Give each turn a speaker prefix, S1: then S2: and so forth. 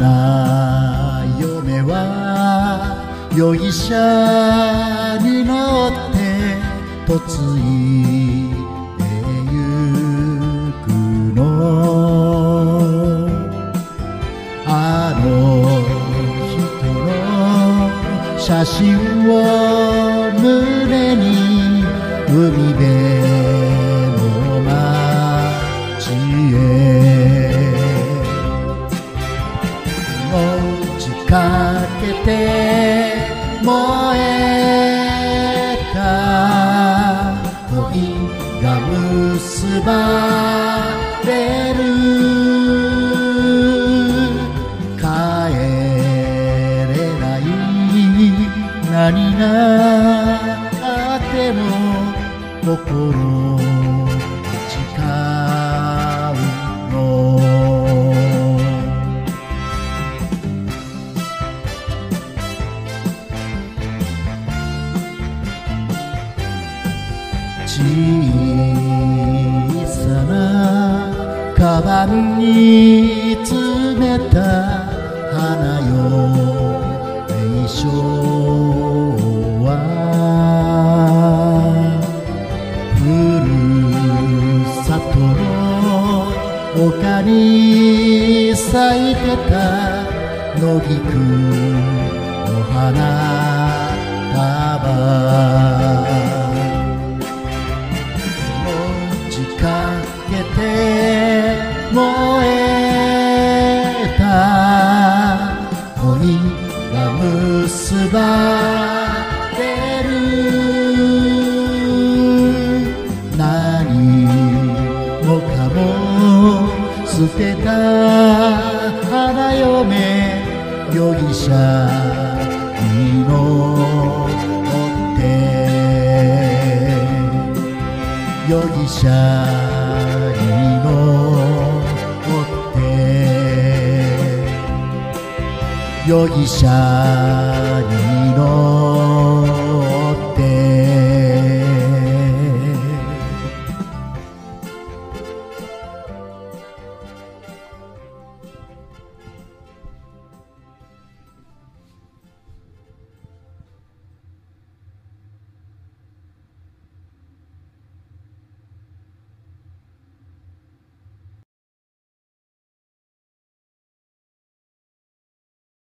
S1: な嫁は容疑者になって嫁いでゆくのあの人の写真を胸に海辺命かけて燃えた恋が結ばれる。帰れない。何があっても心小さなカバンに詰めた花よ名称は。ふるさとの丘に咲いてた野菊の花束。燃えた恋が結ばれる。何もかも捨てた花嫁容疑者に乗って。容疑者よいしゃにの